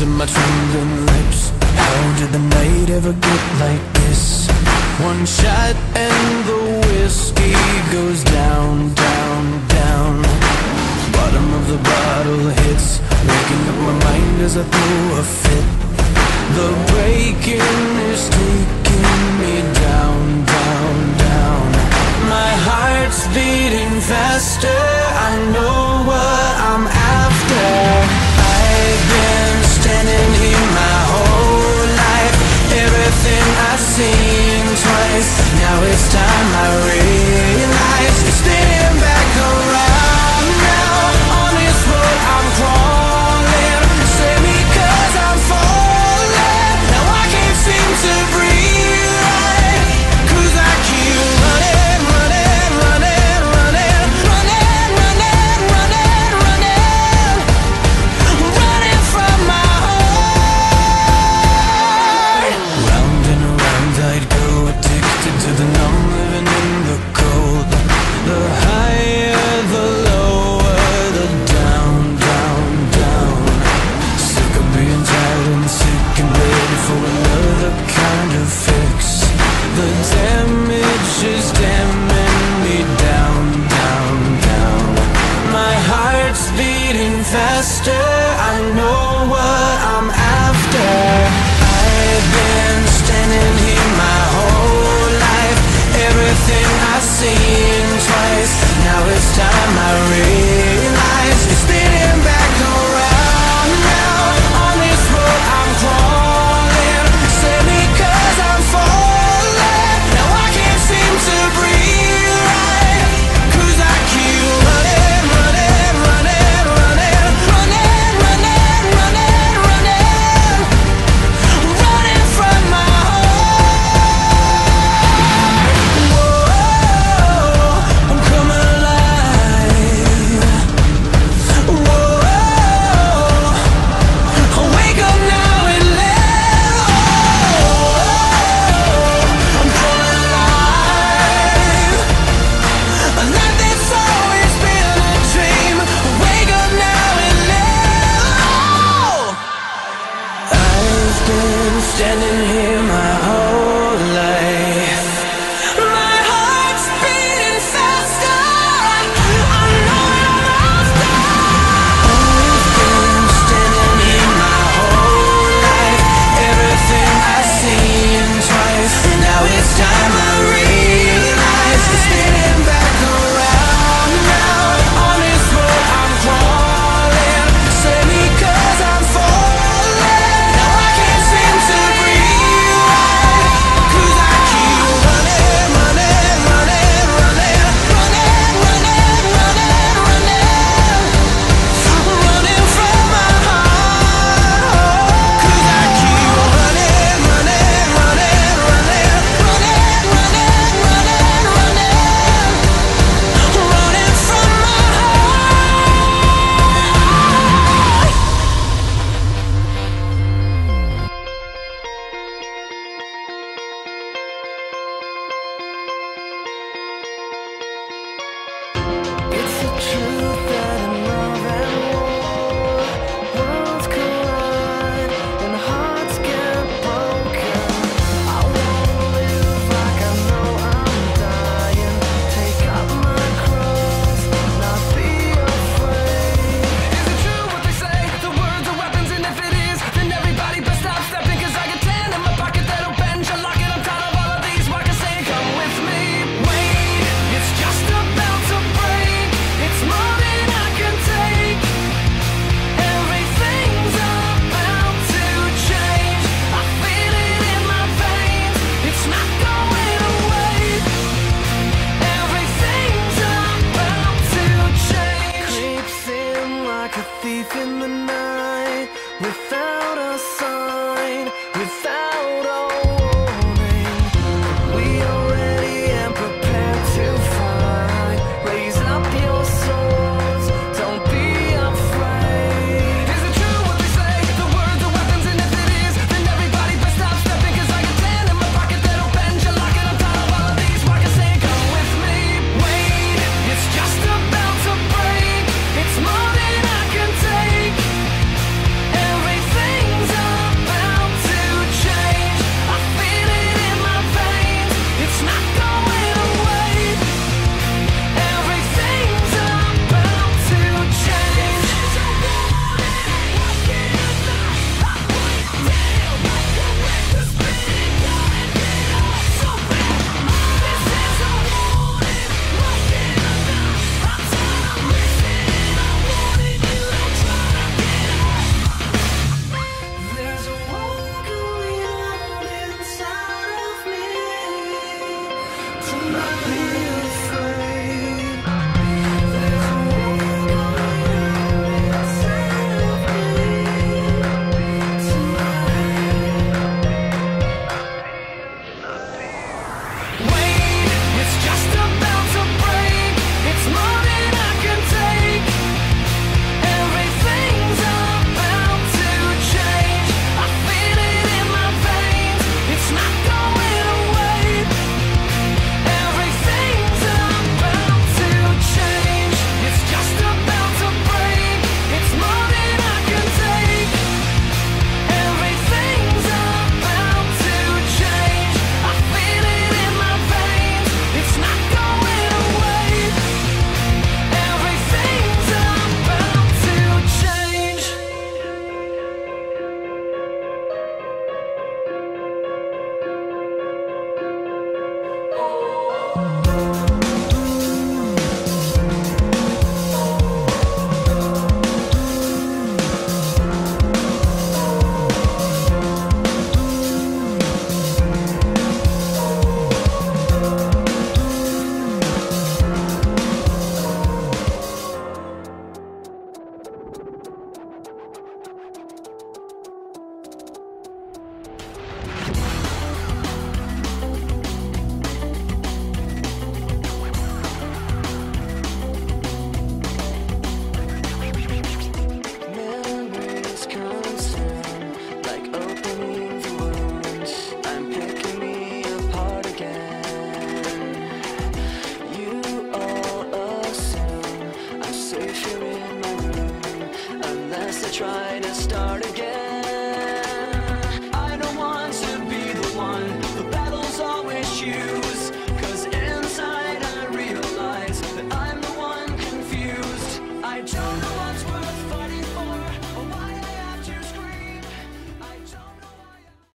to my trembling lips. How did the night ever get like this? One shot and the whiskey goes down, down, down. Bottom of the bottle hits. Waking up my mind as I throw a fit. The breaking is taking me down, down, down. My heart's beating faster. I know what it's time I read faster I know what I'm after. I've been standing here my whole life. Everything I've seen twice. Now it's time night without a sign, without